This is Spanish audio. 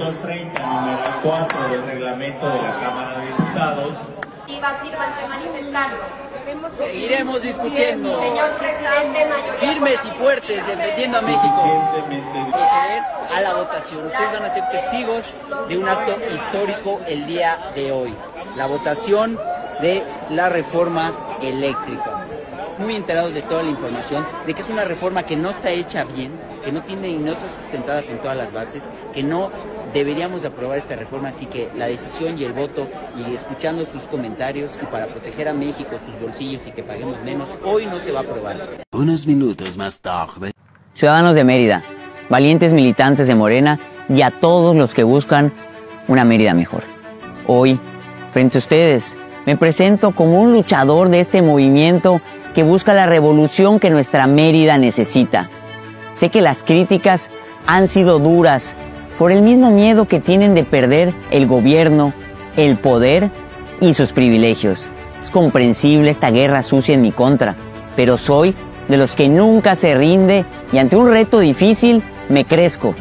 230, número 4 del reglamento de la Cámara de Diputados. Y participantes manifestando. Seguiremos discutiendo. Señor presidente, mayoría. Firmes y fuertes, defendiendo a México. Proceder a la votación. Ustedes van a ser testigos de un acto histórico el día de hoy. La votación de la reforma eléctrica. Muy enterados de toda la información, de que es una reforma que no está hecha bien, que no tiene y no está sustentada con todas las bases, que no deberíamos de aprobar esta reforma, así que la decisión y el voto y escuchando sus comentarios y para proteger a México, sus bolsillos y que paguemos menos, hoy no se va a aprobar. Unos minutos más tarde. Ciudadanos de Mérida, valientes militantes de Morena y a todos los que buscan una Mérida mejor. Hoy, frente a ustedes, me presento como un luchador de este movimiento que busca la revolución que nuestra Mérida necesita. Sé que las críticas han sido duras por el mismo miedo que tienen de perder el gobierno, el poder y sus privilegios. Es comprensible esta guerra sucia en mi contra, pero soy de los que nunca se rinde y ante un reto difícil me crezco